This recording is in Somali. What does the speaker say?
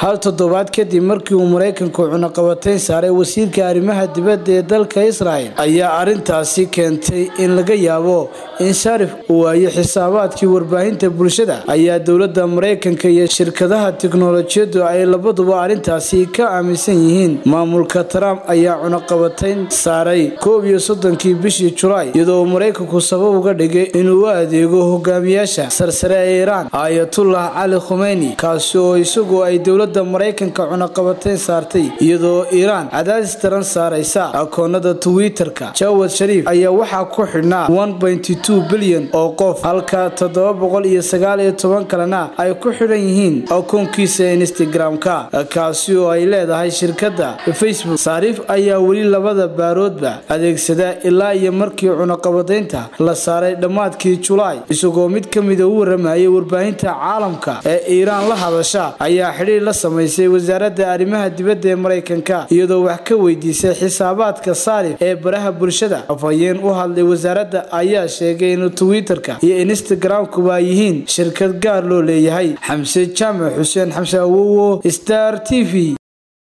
hal toddobaad kadib markii uu maraykanku cunaqabatayn saaray wasiirka arrimaha dibadda ee dalka israel ayaa arrintaasi keentay in laga yaabo in sharif uu waayo xisaabaadkii warbaahinta bulshada. Ayaa dowladda maraykanka iyo shirkadaha tiknolojiyadu ay labaduba arrintaasi ka aaminsan yihiin. Maamulka trump ayaa cunaqabatayn saaray koob iyo soddonkii bishii julaay iyadoo maraykanku sabab uga dhigay inuu u adeego hogaamiyaasha sarsare ee iiraan aayatullah cali khumeyni kaasi oo isagu ay dowladda maraykanka cunaqabatayn saartay iyadoo iiraan cadaadis daran saaraysa. Akoonada twitter-ka jawad shariif ayaa waxaa ku xidhnaa bilyan oo qof. Halka kalena ay ku xidhan yihiin akoonkiisa instagram-ka. Kaasi oo ay leedahay shirkadda facebook saariif ayaa weli labada baaroodba adeegsada ilaa iyo markii cunaqabadaynta la saaray dhammaadkii julaay isagoo mid ka mida u waramayay warbaahinta caalamka ee iiraan la hadasha ayaa xidhiir la samaysay wasaaradda arrimaha dibadda ee maraykanka iyadoo wax ka weydiisay xisaabaadka saarif ee baraha bulshada. Afhayeen u hadlay wasaaradda ayaa sheegay inuu twitter-ka iyo instagram-kuba ay yihiin shirkad gaar loo leeyahay. Xamse jaamac xuseen xamse awowo star t v